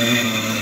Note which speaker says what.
Speaker 1: Amen.